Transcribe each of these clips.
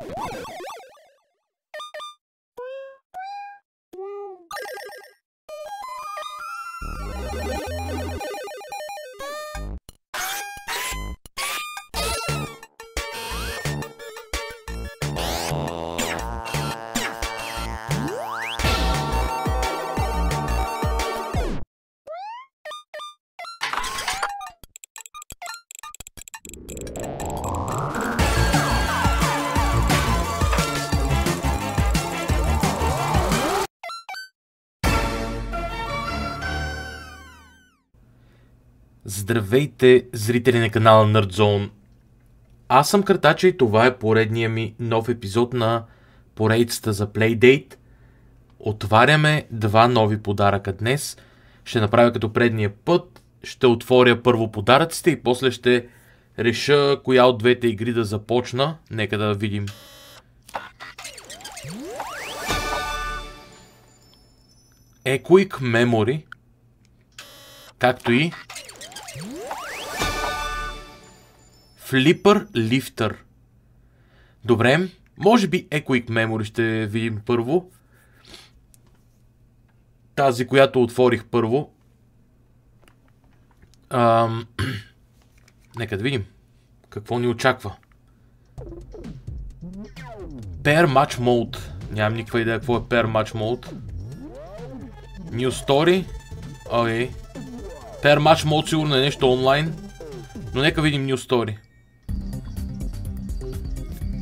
Woo! Здравейте, зрители на канала Nerdzone! Аз съм Картача и това е поредния ми нов епизод на поредицата за Playdate. Отваряме два нови подаръка днес. Ще направя като предния път. Ще отворя първо подаръците и после ще реша коя от двете игри да започна. Нека да видим. Equic Memory както и Flipper Lifter. Добре, може би Equic Memory ще видим първо. Тази, която отворих първо. Ам... Нека да видим. Какво ни очаква. Pair Match Mode. Нямам никаква идея какво е Pair Match Mode. New Story. Окей. Okay. Pair Match Mode сигурно е нещо онлайн. Но нека видим New Story.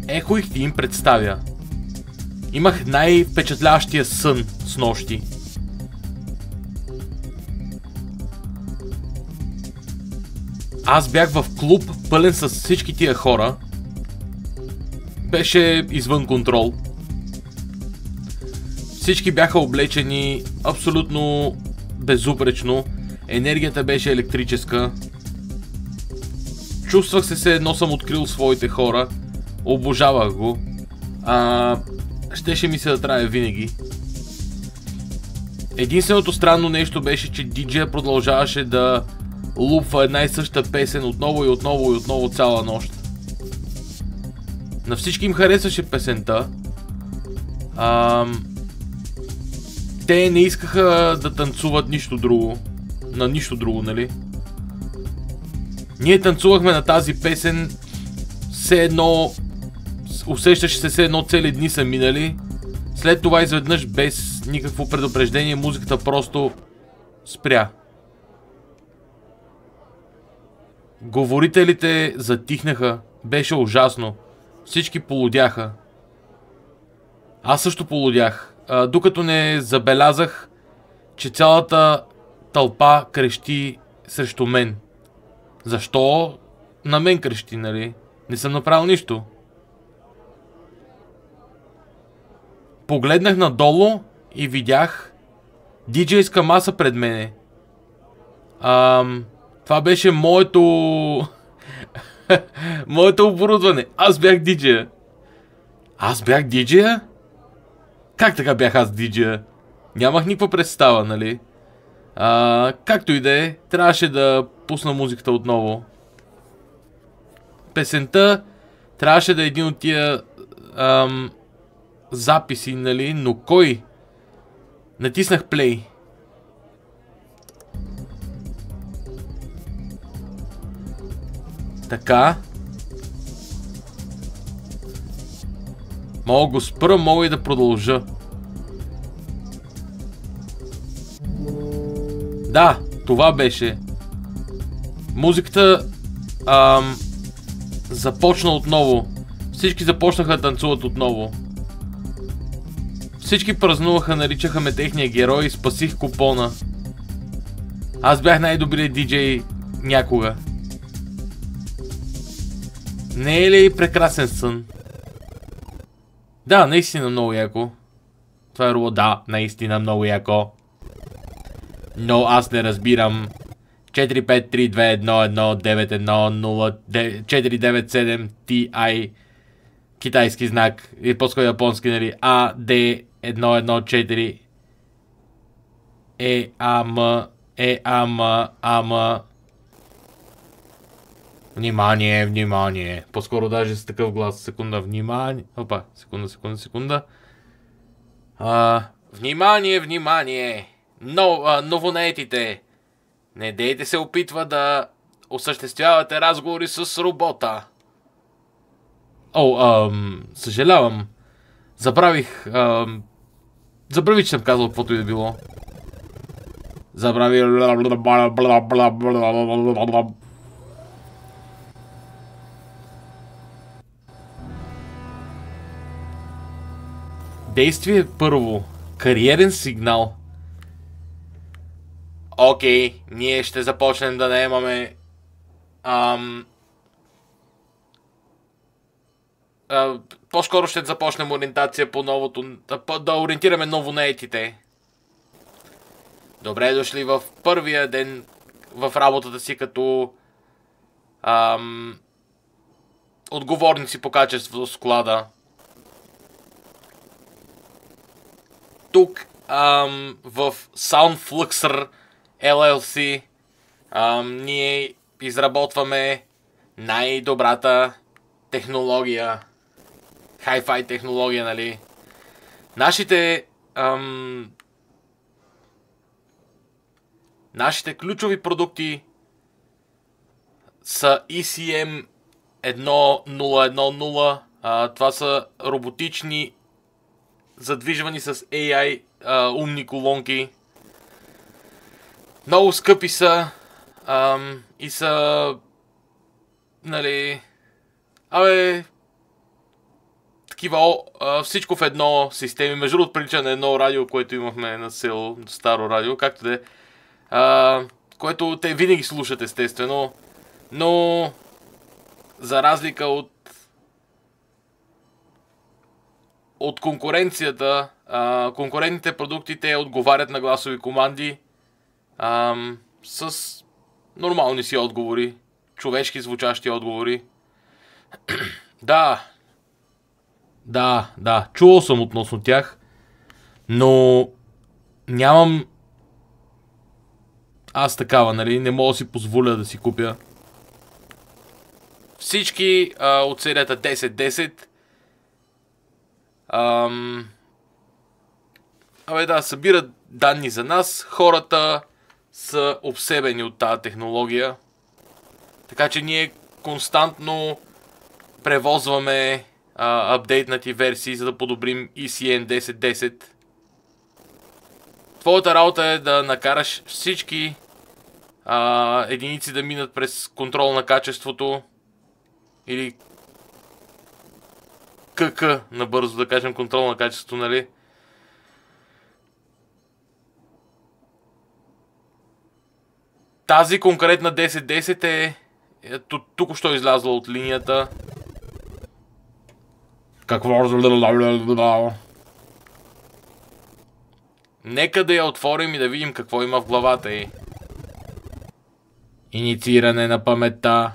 Ехо и им представя. Имах най-впечатляващия сън с нощи. Аз бях в клуб, пълен с всички тия хора. Беше извън контрол. Всички бяха облечени абсолютно безупречно. Енергията беше електрическа. Чувствах се се едно съм открил своите хора. Обожавах го. А, щеше ми се да трае винаги. Единственото странно нещо беше, че диджея продължаваше да лупва една и съща песен отново и отново и отново цяла нощ. На всички им харесваше песента. А, те не искаха да танцуват нищо друго. На нищо друго, нали? Ние танцувахме на тази песен все едно усещаше се все едно цели дни са минали. След това изведнъж без никакво предупреждение музиката просто спря. Говорителите затихнаха. Беше ужасно. Всички полудяха. Аз също полудях. А, докато не забелязах, че цялата тълпа крещи срещу мен. Защо на мен крещи, нали? Не съм направил нищо. Погледнах надолу и видях диджейска маса пред мене. Ам, това беше моето... моето оборудване. Аз бях диджея. Аз бях диджея? Как така бях аз диджея? Нямах никаква представа, нали? А, както и да е, трябваше да пусна музиката отново. Песента трябваше да е един от тия ам, записи, нали, но кой? Натиснах play. Така. Мога го спра, мога и да продължа. Да, това беше. Музиката ам, започна отново. Всички започнаха да танцуват отново. Всички празнуваха, наричаха ме техния герой и спасих купона. Аз бях най-добрият диджей някога. Не е ли прекрасен сън? Да, наистина много яко. Това е руло. Да, наистина много яко. Но аз не разбирам. 453211910 TI китайски знак, или по-скоро японски, нали, А, Д, 114 Е, А, М, Е, А, М, А, М. Внимание, внимание. По-скоро даже с такъв глас. Секунда, внимание. Опа, секунда, секунда, секунда. А, внимание, внимание. Но, а, новонаетите. Не дейте се опитва да осъществявате разговори с робота. О, ам, съжалявам. Забравих, ам, забравих, че съм казал каквото и да било. Забравих. Действие първо. Кариерен сигнал. Окей, ние ще започнем да наемаме ам, а, по-скоро ще започнем ориентация по новото, да, ориентираме новонаетите. Добре дошли в първия ден в работата си като ам, отговорници по качеството склада. Тук ам, в Soundfluxer LLC ам, ние изработваме най-добрата технология. Хай-фай технология, нали? Нашите ам, Нашите ключови продукти са ECM 1010. А, това са роботични задвижвани с AI а, умни колонки. Много скъпи са ам, и са нали абе такива а, всичко в едно системи. Между другото прилича на едно радио, което имахме на село, старо радио, както да е. Което те винаги слушат естествено. Но за разлика от от конкуренцията, а, конкурентните продукти те отговарят на гласови команди а, с нормални си отговори, човешки звучащи отговори. да, да, да, чувал съм относно тях, но нямам аз такава, нали, не мога да си позволя да си купя. Всички а, от серията 10-10 Ам... Абе да, събират данни за нас. Хората са обсебени от тази технология. Така че ние константно превозваме а, апдейтнати версии, за да подобрим ECN 10.10. Твоята работа е да накараш всички а, единици да минат през контрол на качеството или КК, набързо да кажем контрол на качеството, нали? Тази конкретна 10-10 е, е тук що излязла от линията. Какво? Нека да я отворим и да видим какво има в главата й. Иницииране на паметта.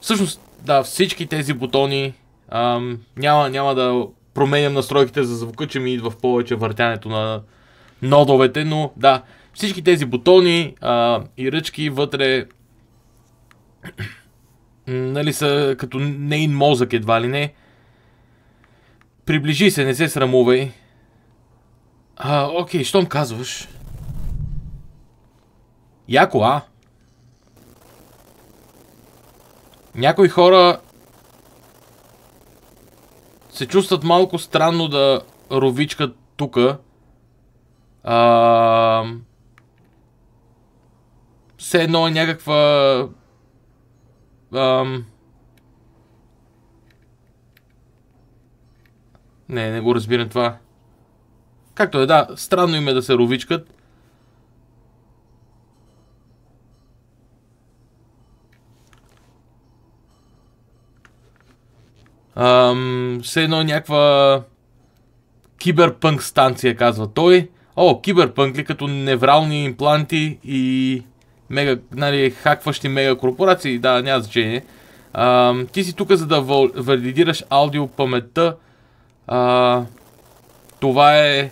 Всъщност, да, всички тези бутони ам, няма, няма да променям настройките за звука, че ми идва в повече въртянето на нодовете, но да, всички тези бутони а, и ръчки вътре нали са като нейн мозък едва ли не. Приближи се, не се срамувай. А, окей, щом казваш. Яко, а? Някои хора се чувстват малко странно да ровичкат тука. А... Все едно е някаква... Ам... Не, не го разбирам това. Както е, да, странно им е да се ровичкат. Ам, все едно някаква киберпънк станция, казва той. О, киберпънк ли като неврални импланти и мега, нали, хакващи мега корпорации, да, няма значение. Ам, ти си тук за да валидираш аудио паметта. А, това е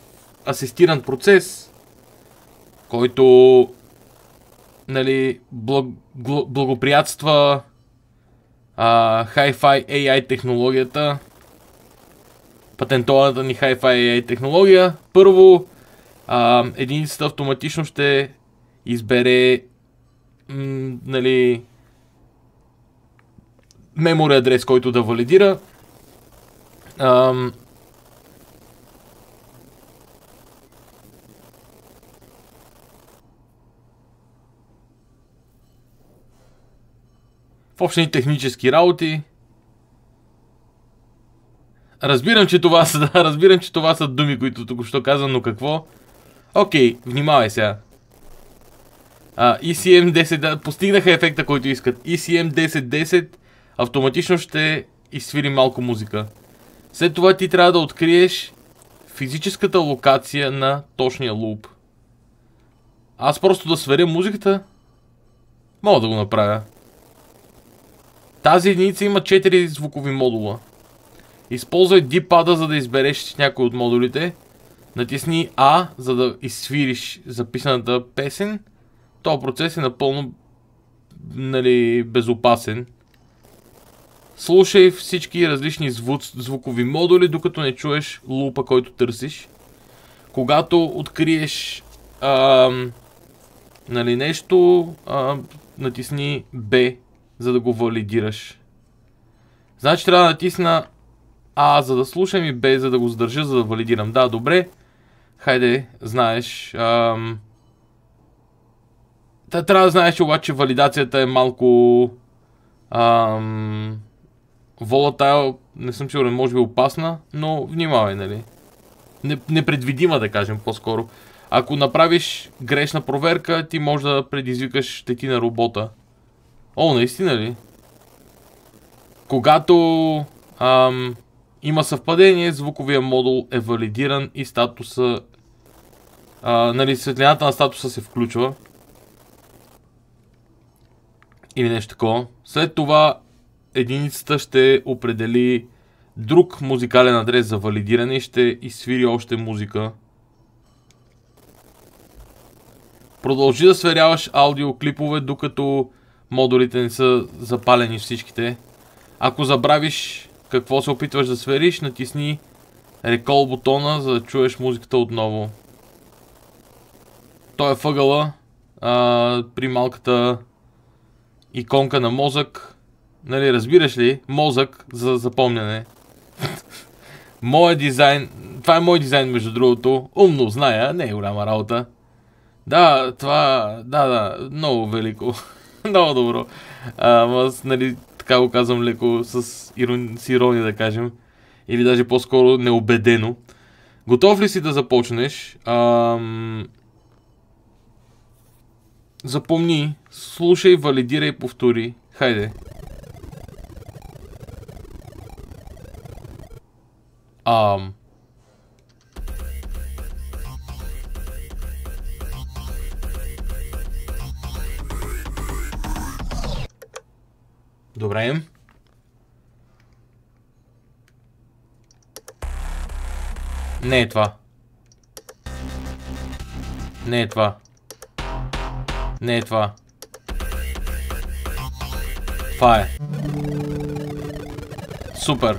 асистиран процес, който нали, благ, благоприятства а, Hi-Fi AI технологията, патентованата ни Hi-Fi AI технология. Първо, а, единицата автоматично ще избере м, нали, мемори адрес, който да валидира. Ам, в общини технически работи. Разбирам, че това са, да, разбирам, че това са думи, които тук що казвам, но какво? Окей, внимавай сега. А, ECM 10, да, постигнаха ефекта, който искат. ECM 1010 автоматично ще изсвири малко музика. След това ти трябва да откриеш физическата локация на точния луп. Аз просто да сверя музиката, мога да го направя. Тази единица има 4 звукови модула. Използвай D-пада, за да избереш някой от модулите. Натисни A, за да изсвириш записаната песен. Този процес е напълно нали, безопасен. Слушай всички различни звук, звукови модули, докато не чуеш лупа, който търсиш. Когато откриеш ам, нали, нещо, ам, натисни B, за да го валидираш. Значи трябва да натисна А, за да слушам и Б, за да го задържа, за да валидирам. Да, добре. Хайде, знаеш. Ам... Та, трябва да знаеш, обаче валидацията е малко... Ам... Волатайл, не съм сигурен, може би опасна, но внимавай, нали? Непредвидима, да кажем, по-скоро. Ако направиш грешна проверка, ти може да предизвикаш щети на робота. О, наистина ли? Когато ам, има съвпадение, звуковия модул е валидиран и статуса... А, нали, светлината на статуса се включва. Или нещо такова. След това единицата ще определи друг музикален адрес за валидиране и ще изсвири още музика. Продължи да сверяваш аудиоклипове, докато модулите не са запалени всичките. Ако забравиш какво се опитваш да свериш, натисни Recall бутона, за да чуеш музиката отново. Той е въгъла а, при малката иконка на мозък. Нали, разбираш ли? Мозък за запомняне. Моя дизайн, това е мой дизайн между другото. Умно, зная, не е голяма работа. Да, това, да, да, много велико. много добро. Ама, нали, така го казвам леко с, ирон... с ирония да кажем. Или даже по-скоро неубедено. Готов ли си да започнеш? Ам... Запомни, слушай, валидирай, повтори. Хайде. Ам... Добре. Не е това. Не е това. Не е това. Това е. Супер.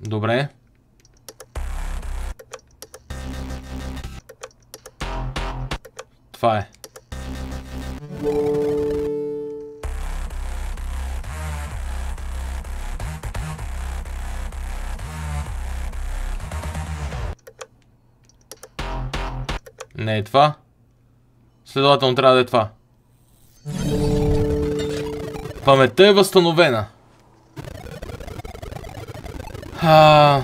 Добре. Това е. Не е това. Следователно трябва да е това. Паметта е възстановена. А,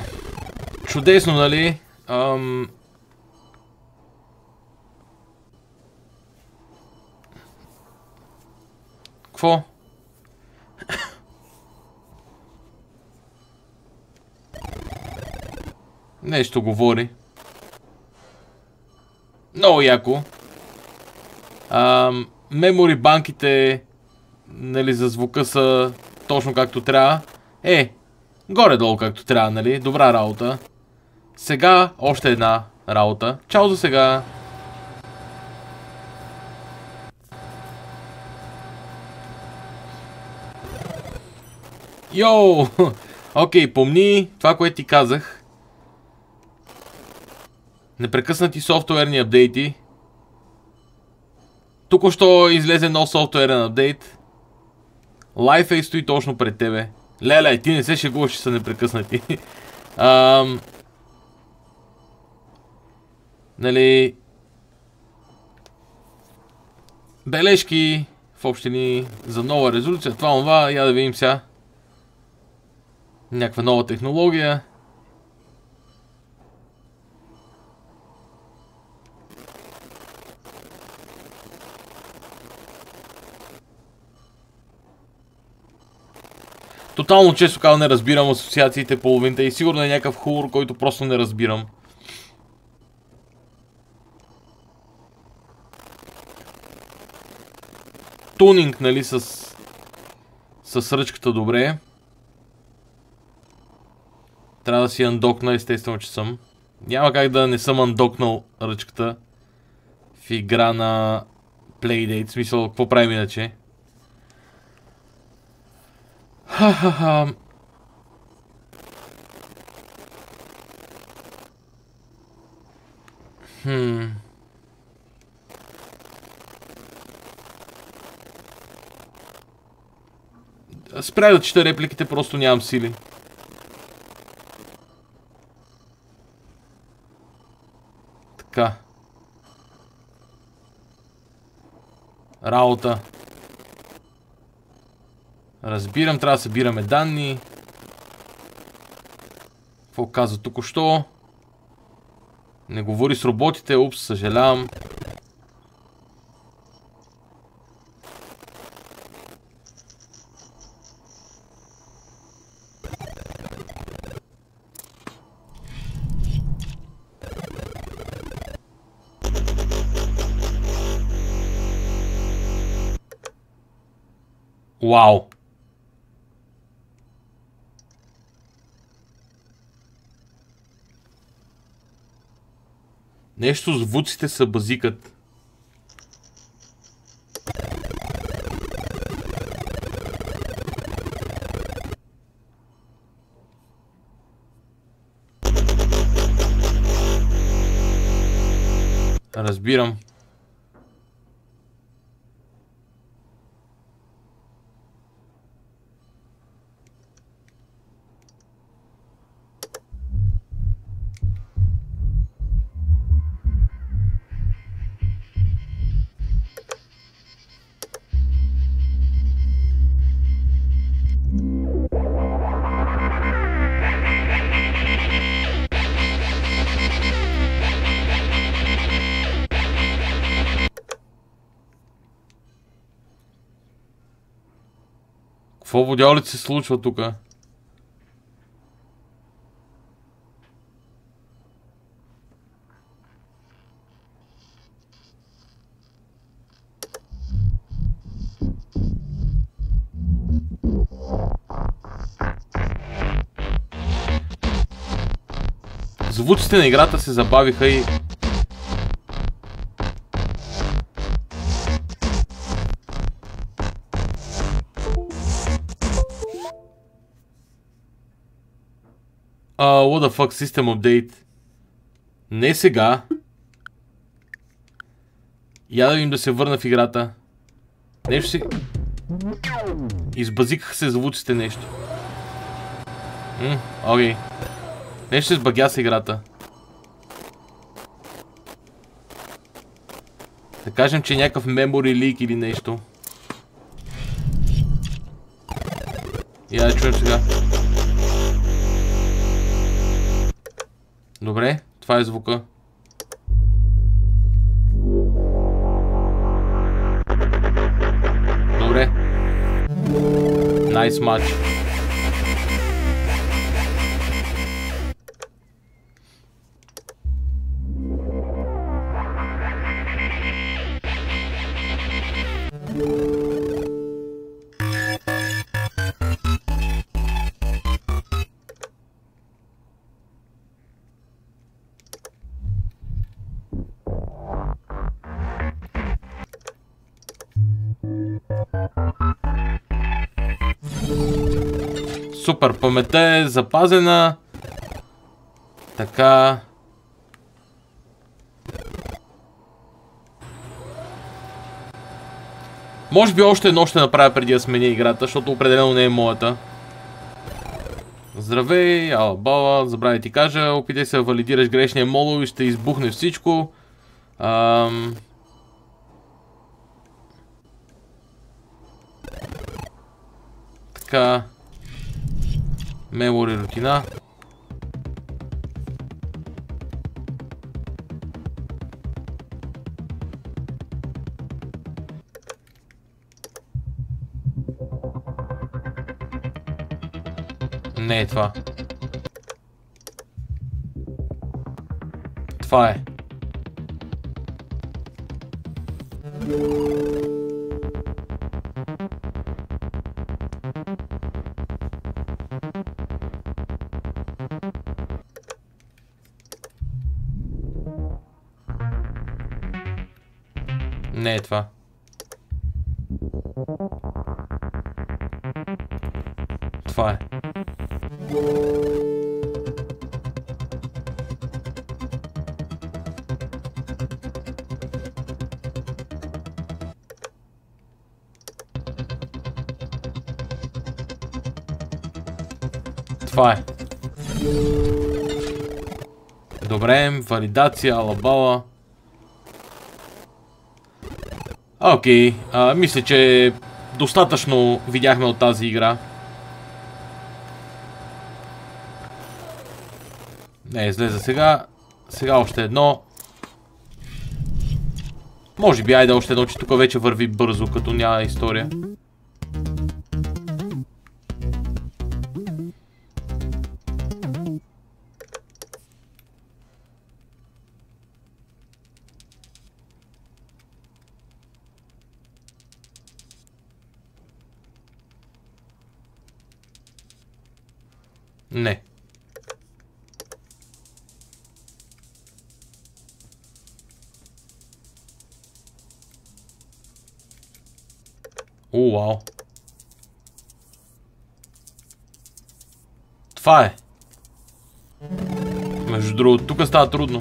чудесно, нали? Ам, Какво? Нещо говори. Много яко. мемори банките нали, за звука са точно както трябва. Е, Горе-долу както трябва, нали? Добра работа. Сега още една работа. Чао за сега! Йоу! Окей, помни това, което ти казах. Непрекъснати софтуерни апдейти. Тук що излезе нов софтуерен апдейт. Лайфей стои точно пред тебе. Леле, ти не се шегуваш, че са непрекъснати. Ам... Нали... Бележки в общини за нова резолюция. Това, това, я да видим сега. Някаква нова технология. Тотално често казвам не разбирам асоциациите половината и сигурно е някакъв хумор, който просто не разбирам. Тунинг, нали, с, с ръчката добре. Трябва да си андокна, естествено, че съм. Няма как да не съм андокнал ръчката в игра на Playdate. В смисъл, какво правим иначе? Ха-ха-ха. Хм. Спря да чета репликите, просто нямам сили. Така. Работа. Разбирам, трябва да събираме данни. Какво каза току-що? Не говори с роботите, упс, съжалявам. Вау! Нещо звуците са базикат. Разбирам. Какво ли се случва тук? Звуците на играта се забавиха и Uh, what the fuck, system update. Не сега. Я да видим да се върна в играта. Нещо си... Избазикаха се звуците нещо. Ммм, окей. Okay. Нещо се сбагя с играта. Да кажем, че е някакъв memory leak или нещо. Я да чуем сега. Добре, това е звука. Добре. Найс матч. Супер, паметта е запазена. Така. Може би още едно ще направя преди да сменя играта, защото определено не е моята. Здравей, алабала, забравя ти кажа, опитай се да валидираш грешния модул и ще избухне всичко. Ам... Така. Memory рутина. Не е това. Това е. Не е това. Това е. Това е. Добре, валидация, алабала. Окей, okay. мисля, че достатъчно видяхме от тази игра. Не, излезе сега. Сега още едно. Може би, айде още едно, че тук вече върви бързо, като няма история. Не. О, вау. Това е. Между другото, тук става трудно.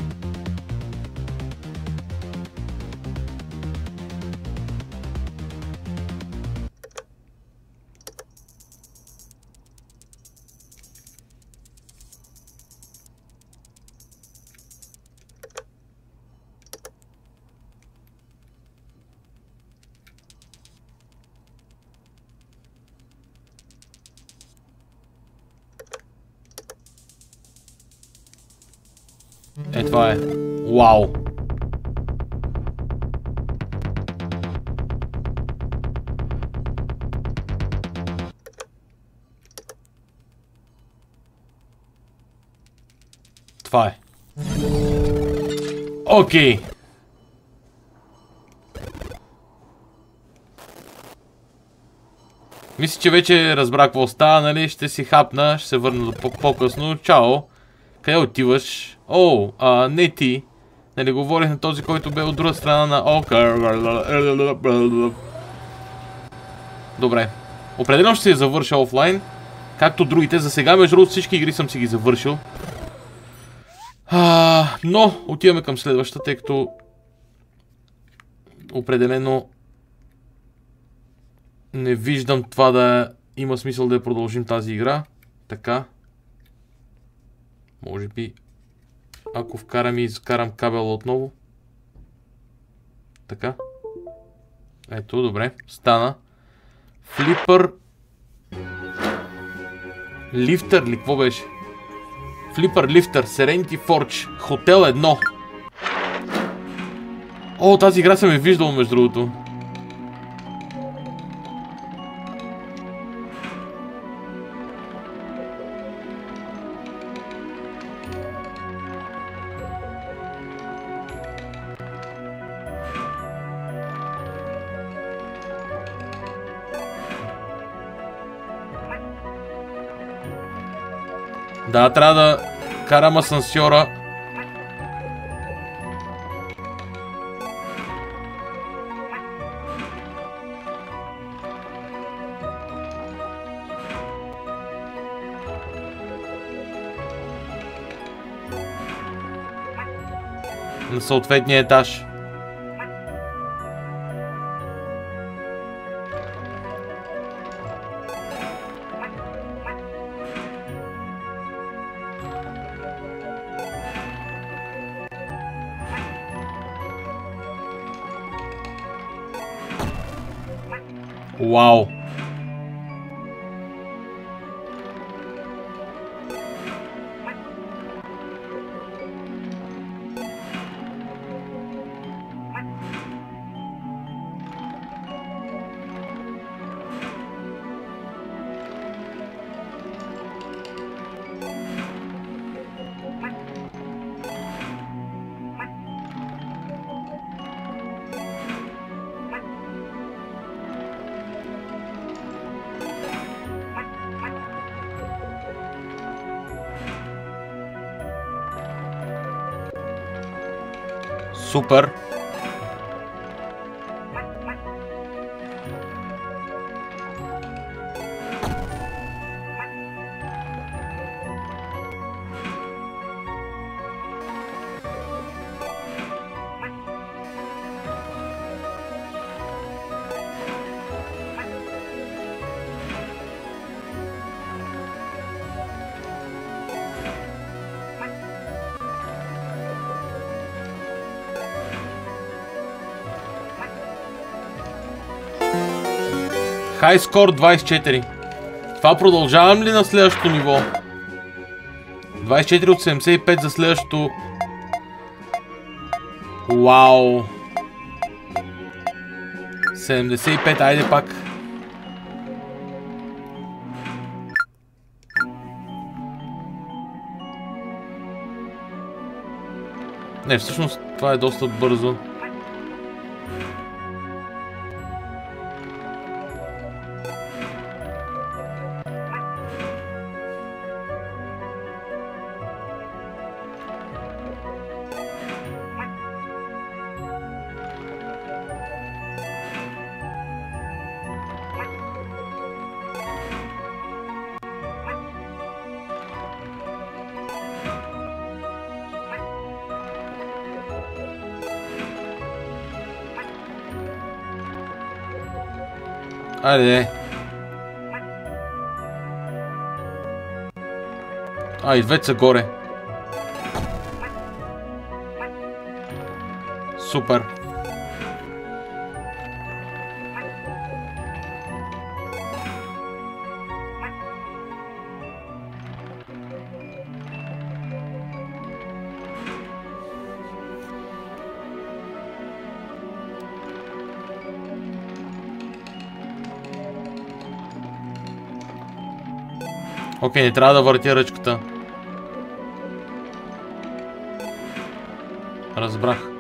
Е, това е. Вау! Това е. Окей. Мисля, че вече разбрах какво става, нали? Ще си хапна, ще се върна по-късно. Чао! Къде отиваш? О, а, не ти. Нали говорих на този, който бе от друга страна на ока. Добре. Определено ще се завърша офлайн. Както другите. За сега, между другото, всички игри съм си ги завършил. А, но отиваме към следващата, тъй като определено не виждам това да има смисъл да я продължим тази игра. Така. Може би, ако вкарам и изкарам кабела отново. Така. Ето, добре. Стана. Флипър. Лифтър ли? Какво беше? Флипър, лифтър, Serenity Forge, Хотел 1. О, тази игра съм е виждал между другото. Сега трябва да карам асансьора. на съответния етаж. Вау! Супер! Хай скор 24. Това продължавам ли на следващото ниво? 24 от 75 за следващото. Вау. 75, айде пак. Не, всъщност това е доста бързо. Айде. А, и двете са горе. Окей, не трябва да въртя ръчката. Разбрах.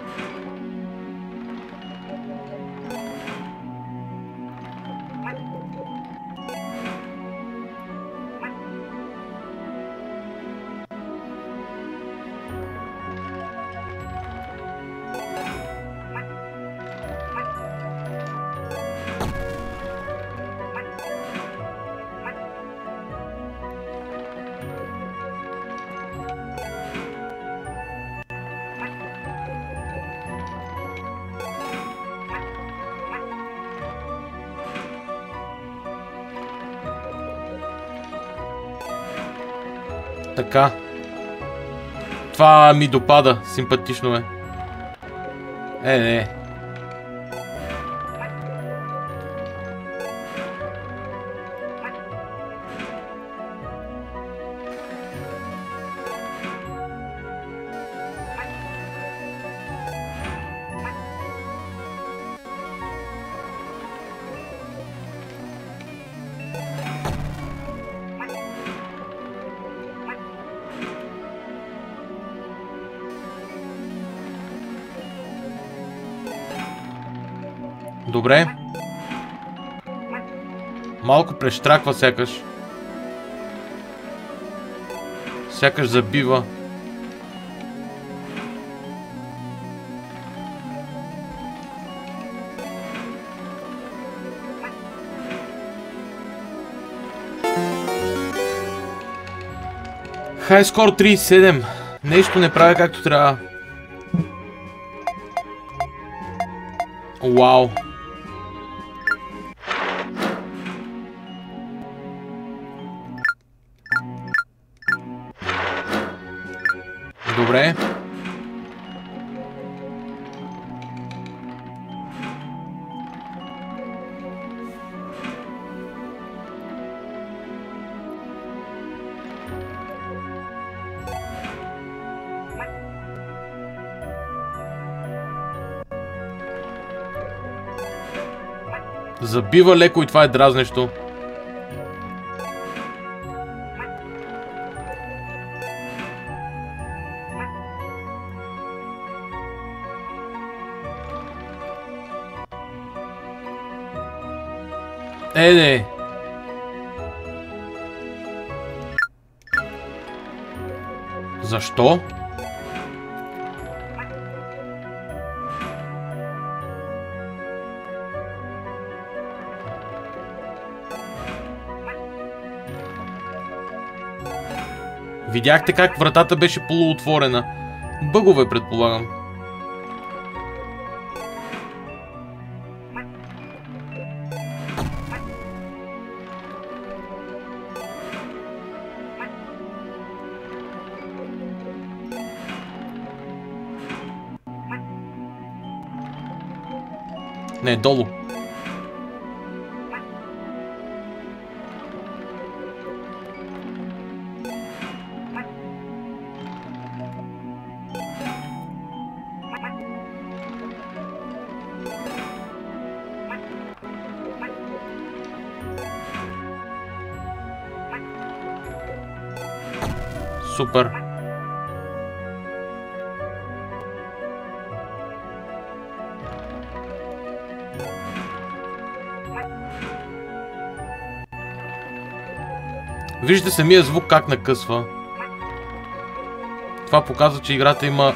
Така. Това ми допада. Симпатично е. Е, не. Малко прещраква сякаш. Сякаш забива. Хай скор 37. Нещо не правя както трябва. Вау. Добре. Забива леко и това е дразнещо. Е, не. Защо? Видяхте как вратата беше полуотворена. Бъгове, предполагам. Не, долу. Виждате самия звук как накъсва. Това показва, че играта има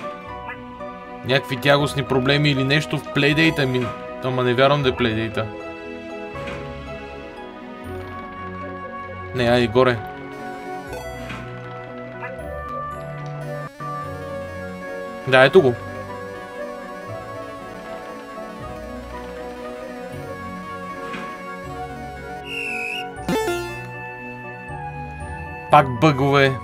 някакви тягостни проблеми или нещо в плейдейта ми. Ама не вярвам да е плейдейта. Не, айде горе. Да, ето го. Пак бъгове.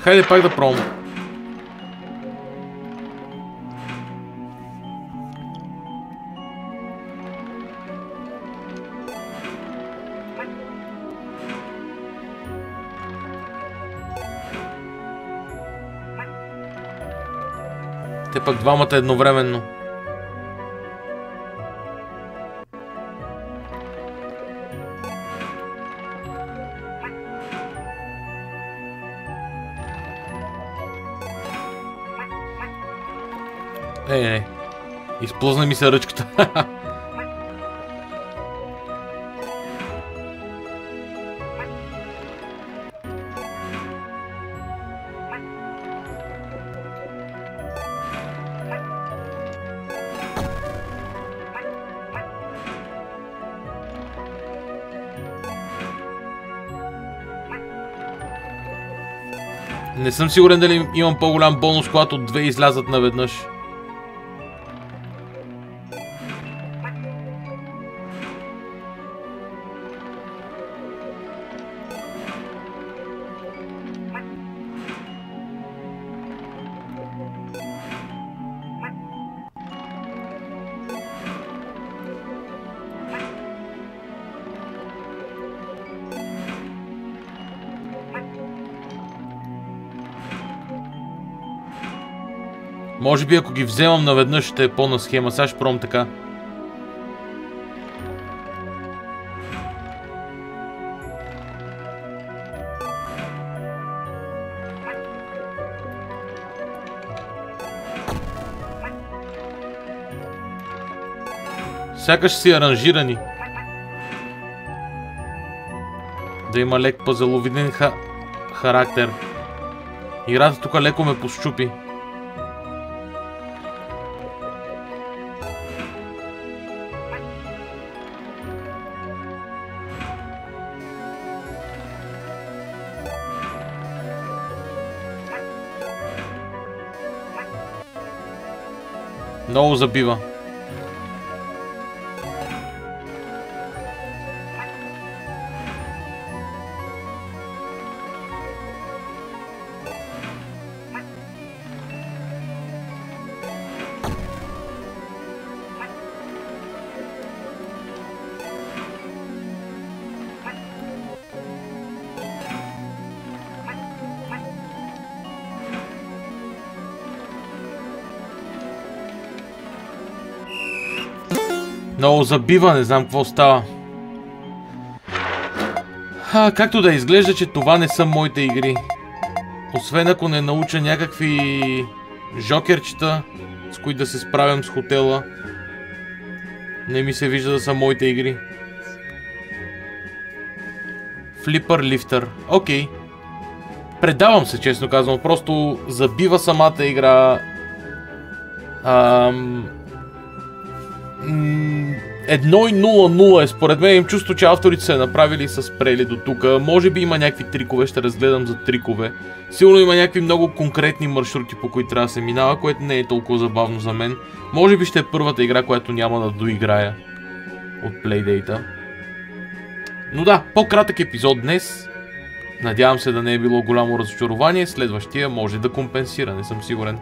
Хайде пак да пробвам. Те пък двамата едновременно. Изплъзна ми се ръчката. Не съм сигурен дали имам по-голям бонус, когато две излязат наведнъж. Може би ако ги вземам наведнъж ще е по-на схема. Сега ще пробвам така. Сякаш си аранжирани. Да има лек пазаловиден ха... характер. Играта тук леко ме пощупи. kovo zabiva. Много забива, не знам какво става. А, както да изглежда, че това не са моите игри. Освен ако не науча някакви жокерчета, с които да се справям с хотела. Не ми се вижда да са моите игри. Флипър лифтър. Окей. Предавам се, честно казвам. Просто забива самата игра. Ам... Едно и 0-0 е според мен. Им чувство, че авторите са направили с спрели до тук. Може би има някакви трикове, ще разгледам за трикове. Сигурно има някакви много конкретни маршрути, по които трябва да се минава, което не е толкова забавно за мен. Може би ще е първата игра, която няма да доиграя от Playdate. Но да, по-кратък епизод днес. Надявам се да не е било голямо разочарование. Следващия може да компенсира, не съм сигурен.